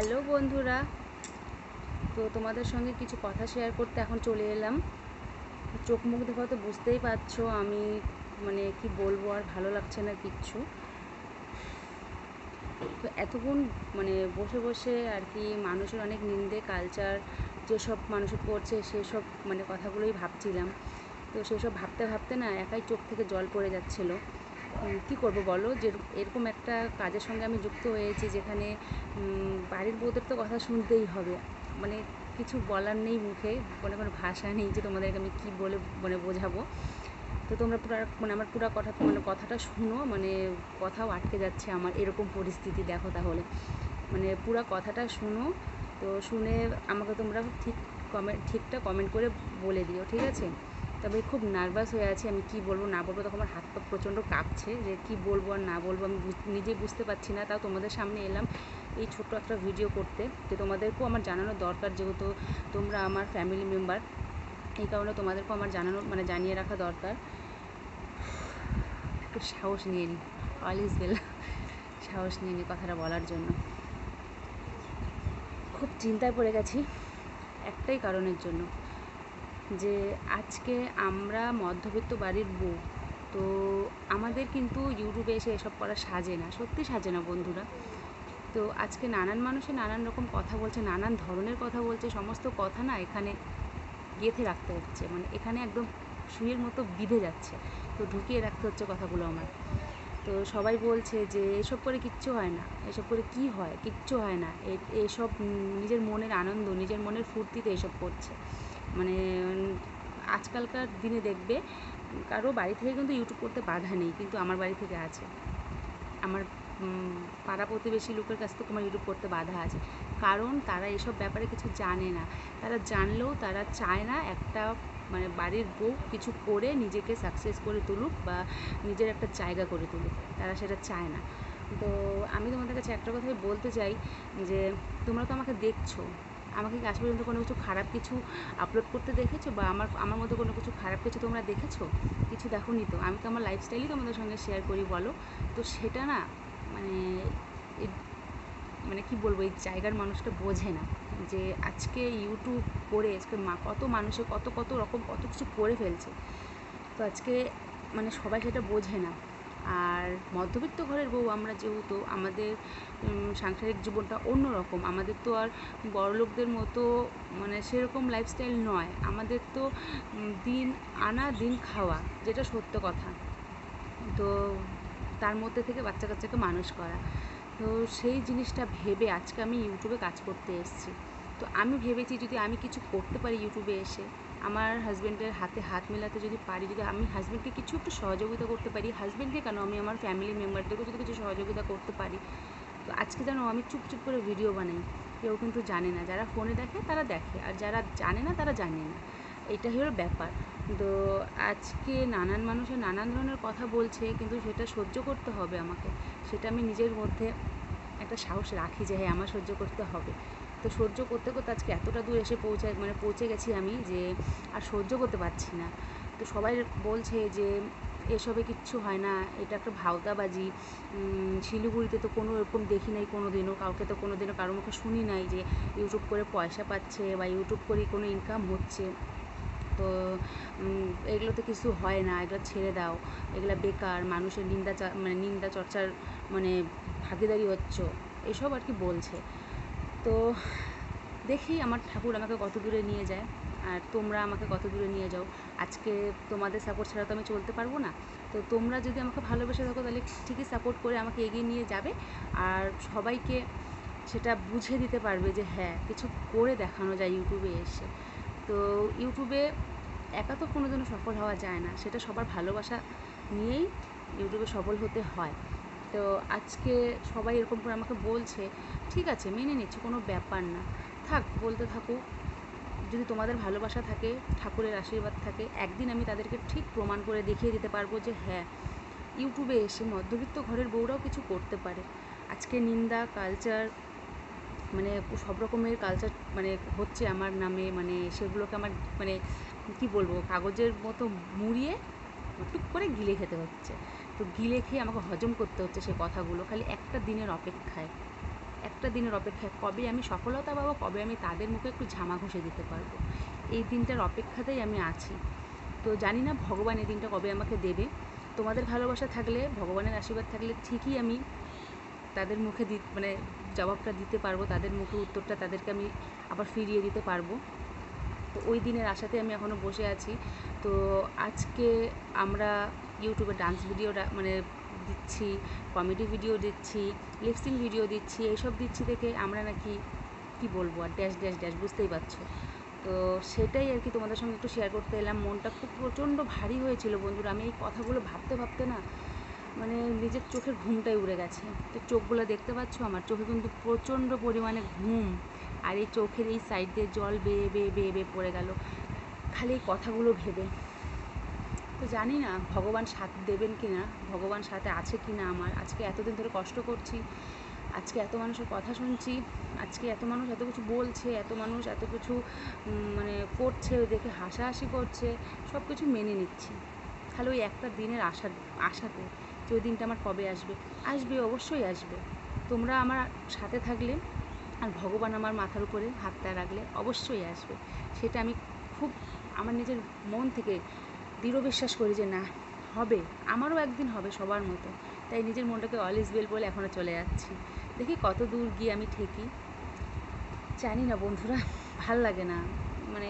Hello বন্ধুরা। তো তোমাদের সঙ্গে কিছু কথা শেয়ার করতে এখন চলে এলাম। চোখ মুখ দেখে তো বুঝতেই পারছ আমি মানে কি বলব আর ভালো লাগছে না কিচ্ছু। তো এতক্ষণ মানে বসে বসে আর কি মানুষের অনেক নিন্দে কালচার যেসব মানুষের করছে সেসব মানে কথাগুলোই ভাবছিলাম। তো সেসব ভাবতে ভাবতে না একাই চোখ থেকে জল পড়ে যাচ্ছিল। কি করব বলো? যে এরকম একটা কাজের সঙ্গে আমি যুক্ত হয়েছি যেখানে বাড়ির বউদের তো কথা শুনতেই হবে। মানে কিছু বলার নেই মুখে মনে কোনো ভাষা নেই যে তোমাদেরকে আমি কী বলে মানে বোঝাবো। তো তোমরা পুরো মানে আমার পুরো কথা মানে কথাটা শুনো মানে কথাও আটকে যাচ্ছে আমার এরকম পরিস্থিতি, দেখো তাহলে। মানে পুরো কথাটা শুনো, তো শুনে আমাকে তোমরা ঠিক কমেন্ট ঠিকটা কমেন্ট করে বলে দিও, ঠিক আছে? তবে খুব নার্ভাস হয়ে আছি, আমি কি বলব না বলব। তখন আমার হাত পা প্রচণ্ড কাঁপছে, যে কি বলব আর না বলব আমি নিজে বুঝতে পারছি না, তাও তোমাদের সামনে এলাম এই ছোট্ট একটা ভিডিও করতে। যে তোমাদেরকেও আমার জানানো দরকার যেহেতু তোমরা আমার ফ্যামিলি মেম্বার এই কারণে তোমাদেরকেও আমার জানানো মানে জানিয়ে রাখা দরকার। একটু সাহস নিয়ে নিই অল ইজ বেল সাহস নিয়ে নিই কথাটা বলার জন্য। খুব চিন্তায় পড়ে গেছি, একটাই কারণের জন্য। যে আজকে আমরা মধ্যবিত্ত বাড়ির বউ, তো আমাদের কিন্তু ইউটিউবে এসে এসব করা সাজে না, সত্যি সাজে না বন্ধুরা। তো আজকে নানান মানুষে নানান রকম কথা বলছে, নানান ধরনের কথা বলছে, সমস্ত কথা না এখানে গেঁথে রাখতে হচ্ছে মানে এখানে একদম শুয়ের মতো বিঁধে যাচ্ছে, তো ঢুকিয়ে রাখতে হচ্ছে কথাগুলো আমার। তো সবাই বলছে যে এসব করে কিচ্ছু হয় না, এসব করে কি হয়, কিচ্ছু হয় না এসব নিজের মনের আনন্দ, নিজের মনের ফুর্তিতে এসব করছে। মানে আজকালকার দিনে দেখবে, কারও বাড়ি থেকে কিন্তু ইউটিউব করতে বাধা নেই, কিন্তু আমার বাড়ি থেকে আছে। আমার পাড়া প্রতিবেশী লোকের কাছ থেকে আমার ইউটিউব করতে বাধা আছে। কারণ তারা এসব ব্যাপারে কিছু জানে না। তারা জানলেও তারা চায় না একটা মানে বাড়ির বউ কিছু করে নিজেকে সাকসেস করে তুলুক বা নিজের একটা জায়গা করে তুলুক। তারা সেটা চায় না। তো আমি তোমাদের কাছে একটা কথাই বলতে চাই যে, তোমরা তো আমাকে দেখছ। আমাকে কি আজ পর্যন্ত কোনো কিছু খারাপ কিছু আপলোড করতে দেখেছ বা আমার আমার মধ্যে কোনো কিছু খারাপ কিছু তোমরা দেখেছ? কিছু দেখো নি তো? আমি তো আমার লাইফস্টাইলই তোমাদের সঙ্গে শেয়ার করি, বলো। তো সেটা না মানে মানে কি বলব, এই জায়গার মানুষটা বোঝে না যে আজকে ইউটিউব করে, আজকে মা, কত মানুষে কত কত রকম কত কিছু করে ফেলছে। তো আজকে মানে সবাই সেটা বোঝে না। আর মধ্যবিত্ত ঘরের বউ আমরা যেহেতু, আমাদের সাংসারিক জীবনটা অন্য রকম আমাদের তো আর বড়লোকদের মতো মানে সেরকম লাইফস্টাইল নয়। আমাদের তো দিন আনা, দিন খাওয়া, যেটা সত্য কথা। তো তার মধ্যে থেকে বাচ্চা কাচ্চাকে মানুষ করা। তো সেই জিনিসটা ভেবে আজকে আমি ইউটিউবে কাজ করতে এসেছি। তো আমি ভেবেছি যদি আমি কিছু করতে পারি ইউটিউবে এসে আমার হাজব্যান্ডের হাতে হাত মেলাতে যদি পারি, যদি আমি হাজব্যান্ডকে কিছু একটু সহযোগিতা করতে পারি হাজব্যান্ডকে কেন? আমি আমার ফ্যামিলি মেম্বারদেরকেও যদি কিছু সহযোগিতা করতে পারি। তো আজকে যেন আমি চুপ চুপ করে ভিডিও বানাই, কেউ কিন্তু জানে না। যারা ফোনে দেখে, তারা দেখে। আর যারা জানে না, তারা জানে না। এটা হলো ব্যাপার। তো আজকে নানান মানুষের নানান ধরনের কথা বলছে, কিন্তু সেটা সহ্য করতে হবে আমাকে। সেটা আমি নিজের মধ্যে একটা সাহস রাখি যে হ্যাঁ আমার সহ্য করতে হবে। তো সহ্য করতে করতে আজকে এতটা দূর এসে পৌঁছায় মানে পৌঁছে গেছি আমি যে আর সহ্য করতে পারছি না। তো সবাই বলছে যে এসবে কিচ্ছু হয় না, এটা একটা ভাওতাবাজি। শিলিগুড়িতে তো কোনো এরকম দেখি নাই কোনো দিনও কাউকে তো কোনো দিনও কারও মুখে শুনি নাই যে ইউটিউব করে পয়সা পাচ্ছে বা ইউটিউব করে কোনো ইনকাম হচ্ছে। তো এগুলো তো কিছু হয় না, এগুলো ছেড়ে দাও, এগুলো বেকার, মানুষের নিন্দা মানে নিন্দা চর্চার মানে ভাগিদারি হচ্ছ। এসব আর কি বলছে। তো দেখি আমার ঠাকুর আমাকে কত দূরে নিয়ে যায় আর তোমরা আমাকে কত দূরে নিয়ে যাও। আজকে তোমাদের সাপোর্ট ছাড়া তো আমি চলতে পারব না। তো তোমরা যদি আমাকে ভালোবেসে থাকো তাহলে ঠিকই সাপোর্ট করে আমাকে এগিয়ে নিয়ে যাবে আর সবাইকে সেটা বুঝে দিতে পারবে যে হ্যাঁ কিছু করে দেখানো যায় ইউটিউবে এসে। তো ইউটিউবে একা তো কোনো দিনও সফল হওয়া যায় না। সেটা সবার ভালোবাসা নিয়েই ইউটিউবে সফল হতে হয়। তো আজকে সবাই এরকম করে আমাকে বলছে, ঠিক আছে, মেনে নিচ্ছি, কোনো ব্যাপার না। থাক, বলতে থাকুক। যদি তোমাদের ভালোবাসা থাকে, ঠাকুরের আশীর্বাদ থাকে, একদিন আমি তাদেরকে ঠিক প্রমাণ করে দেখিয়ে দিতে পারব যে হ্যাঁ ইউটিউবে এসে মধ্যবিত্ত ঘরের বউরাও কিছু করতে পারে। আজকে নিন্দা কালচার মানে সব রকমের কালচার মানে হচ্ছে আমার নামে মানে সেগুলোকে আমার মানে কি বলব, কাগজের মতো মুড়িয়ে টুক করে গিলে খেতে হচ্ছে। তো গিলে খেয়ে আমাকে হজম করতে হচ্ছে সেই কথাগুলো, খালি একটা দিনের অপেক্ষায়। একটা দিনের অপেক্ষায় কবে আমি সফলতা পাবো, কবে আমি তাদের মুখে একটু ঝামা ঘষে দিতে পারব। এই দিনটার অপেক্ষাতেই আমি আছি। তো জানি না ভগবান এই দিনটা কবে আমাকে দেবে। তোমাদের ভালোবাসা থাকলে, ভগবানের আশীর্বাদ থাকলে ঠিকই আমি তাদের মুখে দি মানে জবাবটা দিতে পারব, তাদের মুখে উত্তরটা তাদেরকে আমি আবার ফিরিয়ে দিতে পারব। তো ওই দিনের আশাতে আমি এখনও বসে আছি। তো আজকে আমরা ইউটিউবে ডান্স ভিডিও মানে দিচ্ছি, কমেডি ভিডিও দিচ্ছি, লিপসিং ভিডিও দিচ্ছি, এইসব দিচ্ছি দেখে আমরা নাকি, কি বলব আর, ড্যাশ ড্যাশ ড্যাশ, বুঝতেই পারছ। তো সেটাই আর কি তোমাদের সঙ্গে একটু শেয়ার করতে এলাম। মনটা খুব প্রচণ্ড ভারী হয়েছিল বন্ধুরা। আমি এই কথাগুলো ভাবতে ভাবতে না মানে নিজের চোখের ঘুমটাই উড়ে গেছে। তো চোখগুলো দেখতে পাচ্ছ? আমার চোখে কিন্তু প্রচণ্ড পরিমাণে ঘুম। আর এই চোখের এই সাইড দিয়ে জল বেয়ে বেয়ে বেয়ে বেয়ে পড়ে গেল। খালি এই কথাগুলো ভেবে। তো জানি না ভগবান সাথ দেবেন কি না, ভগবান সাথে আছে কি না আমার। আজকে এতদিন ধরে কষ্ট করছি, আজকে এত মানুষের কথা শুনছি, আজকে এত মানুষ এত কিছু বলছে, এত মানুষ এত কিছু মানে করছে দেখে হাসাহাসি করছে সব কিছু মেনে নিচ্ছি। খালি ওই একটা দিনের আশা, আশাতে যে ওই দিনটা আমার কবে আসবে? আসবে, অবশ্যই আসবে। তোমরা আমার সাথে থাকলে আর ভগবান আমার মাথার উপরে হাতটা রাখলে অবশ্যই আসবে। সেটা আমি খুব, আমার নিজের মন থেকে দৃঢ় বিশ্বাস করি যে না, হবে, আমারও একদিন হবে সবার মতো। তাই নিজের মনটাকে অল ইজ ওয়েল বলে এখনও চলে যাচ্ছি। দেখি কত দূর গিয়ে আমি ঠেকি। জানি না বন্ধুরা, ভালো লাগে না। মানে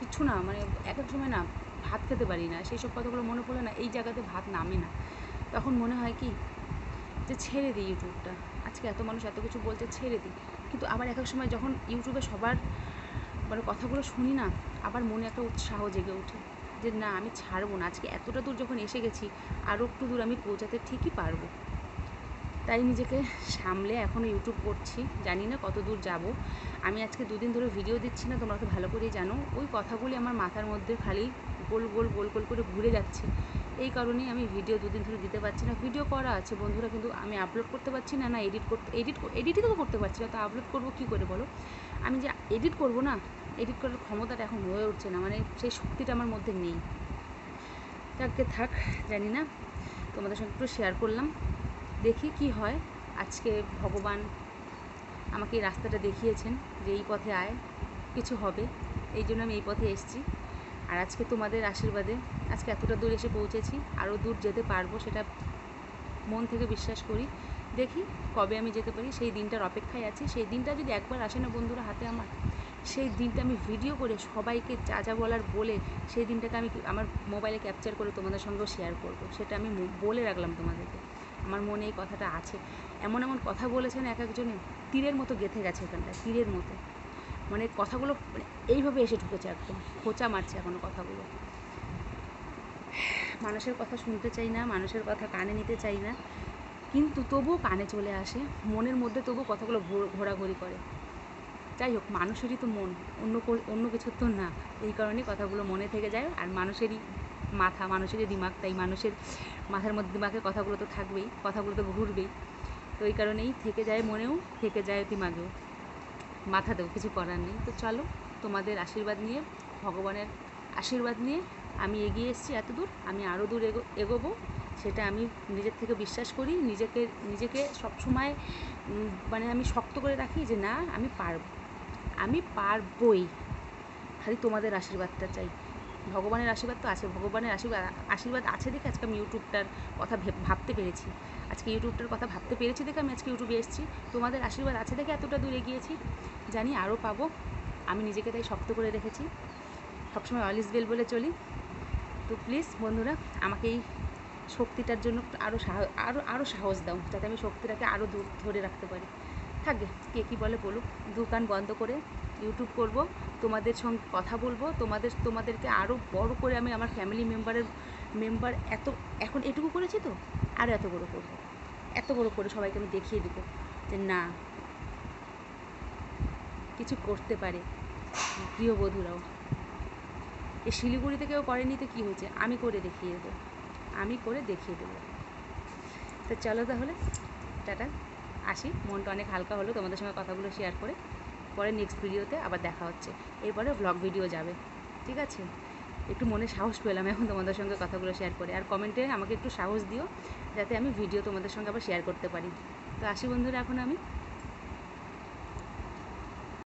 কিছু না মানে এক এক সময় না ভাত খেতে পারি না। সেই সব কথাগুলো মনে পড়লে না এই জায়গাতে ভাত নামে না। তখন মনে হয় কি, যে ছেড়ে দিই ইউটিউবটা। আজকে এত মানুষ এত কিছু বলছে, ছেড়ে দিই। কিন্তু আবার এক এক সময় যখন ইউটিউবে সবার মানে কথাগুলো শুনি না, আবার মনে একটা উৎসাহ জেগে ওঠে। যে না, আমি ছাড়বো না। আজকে এতটা দূর যখন এসে গেছি আরও একটু দূর আমি পৌঁছাতে ঠিকই পারব। তাই নিজেকে সামলে এখনও ইউটিউব করছি। জানি না কত দূর যাব। আমি আজকে দুদিন ধরে ভিডিও দিচ্ছি না, তোমরা তো ভালো করেই জানো। ওই কথাগুলি আমার মাথার মধ্যে খালি গোল গোল গোল গোল করে ঘুরে যাচ্ছে। এই কারণেই আমি ভিডিও দুদিন ধরে দিতে পারছি না। ভিডিও করা আছে বন্ধুরা, কিন্তু আমি আপলোড করতে পারছি না না এডিট করতে এডিট এডিটই তো করতে পারছি না, তো আপলোড করব কী করে বলো? আমি যে এডিট করব না এডিট করার ক্ষমতাটা এখন হয়ে উঠছে না মানে সেই শক্তিটা আমার মধ্যে নেই। যাকে থাক, জানি না, তোমাদের সঙ্গে একটু শেয়ার করলাম। দেখি কি হয়। আজকে ভগবান আমাকে এই রাস্তাটা দেখিয়েছেন যে এই পথে আয়, কিছু হবে। এই জন্য আমি এই পথে এসেছি। আর আজকে তোমাদের আশীর্বাদে আজকে এতটা দূর এসে পৌঁছেছি আরও দূর যেতে পারব সেটা মন থেকে বিশ্বাস করি। দেখি কবে আমি যেতে পারি, সেই দিনটার অপেক্ষায় আছি। সেই দিনটা যদি একবার আসে না বন্ধুরা হাতে আমার, সেই দিনটা আমি ভিডিও করে সবাইকে যা যা বলার বলে সেই দিনটাকে আমি আমার মোবাইলে ক্যাপচার করে তোমাদের সঙ্গেও শেয়ার করব। সেটা আমি বলে রাখলাম তোমাদেরকে। আমার মনে এই কথাটা আছে। এমন এমন কথা বলেছেন এক একজনে, তীরের মতো গেঁথে গেছে এখানটা তীরের মতো। মানে কথাগুলো মানে এইভাবে এসে ঢুকেছে একদম। খোঁচা মারছে এখনও কথাগুলো। মানুষের কথা শুনতে চাই না, মানুষের কথা কানে নিতে চাই না। কিন্তু তবুও কানে চলে আসে, মনের মধ্যে তবু কথাগুলো ঘোরাঘুরি করে। যাই হোক, মানুষেরই তো মন, অন্য অন্য কিছুর তো না। এই কারণেই কথাগুলো মনে থেকে যায়, আর মানুষেরই মাথা, মানুষেরই দিমাগ, তাই মানুষের মাথার মধ্যে দিমাগের কথাগুলো তো থাকবেই, কথাগুলো তো ঘুরবেই। তো এই কারণেই থেকে যায় মনেও, থেকে যায় দিমাগেও। মাথাতেও কিছু করার নেই। তো চলো, তোমাদের আশীর্বাদ নিয়ে, ভগবানের আশীর্বাদ নিয়ে আমি এগিয়ে এসেছি এত দূর, আমি আরও দূর এগো এগোবো, সেটা আমি নিজের থেকে বিশ্বাস করি। নিজেকে নিজেকে সবসময় মানে আমি শক্ত করে রাখি যে না, আমি পারব, আমি পারবই। খালি তোমাদের আশীর্বাদটা চাই। ভগবানের আশীর্বাদ তো আছে, ভগবানের আশীর্বাদ আশীর্বাদ আছে দেখে আজকে আমি ইউটিউবটার কথা ভাবতে পেরেছি। আজকে ইউটিউবটার কথা ভাবতে পেরেছি দেখে আমি আজকে ইউটিউবে এসেছি। তোমাদের আশীর্বাদ আছে দেখে এতটা দূর এগিয়েছি, জানি আরও পাবো। আমি নিজেকে তাই শক্ত করে রেখেছি। সবসময় অল বেল বলে চলি। তো প্লিজ বন্ধুরা, আমাকে এই শক্তিটার জন্য আরও সাহস আরও আরও সাহস দাও, যাতে আমি শক্তিটাকে আরও দূর ধরে রাখতে পারি। থাকবে কে কী বলে বলুক। দোকান বন্ধ করে ইউটিউব করব, তোমাদের সঙ্গে কথা বলব, তোমাদের, তোমাদেরকে আরও বড় করে আমি আমার ফ্যামিলি মেম্বারের মেম্বার এত, এখন এটুকু করেছি তো? আরও এত বড় করব। এত বড় করে সবাইকে আমি দেখিয়ে দেবো যে না, কিছু করতে পারে। গৃহবধূরাও এই শিলিগুড়িতে কেউ করেনি তো কী হয়েছে? আমি করে দেখিয়ে দেবো। আমি করে দেখিয়ে দেবো। তো চলো তাহলে, টাটা। আসি। মনটা অনেক হালকা হলো তোমাদের সঙ্গে কথাগুলো শেয়ার করে। পরে নেক্সট ভিডিওতে আবার দেখা হচ্ছে। এরপরে ব্লগ ভিডিও যাবে। ঠিক আছে? একটু মনে সাহস পেলাম এখন তোমাদের সঙ্গে কথাগুলো শেয়ার করে। আর কমেন্টে আমাকে একটু সাহস দিও, যাতে আমি ভিডিও তোমাদের সঙ্গে আবার শেয়ার করতে পারি। তো আসি বন্ধুরা, এখন আমি।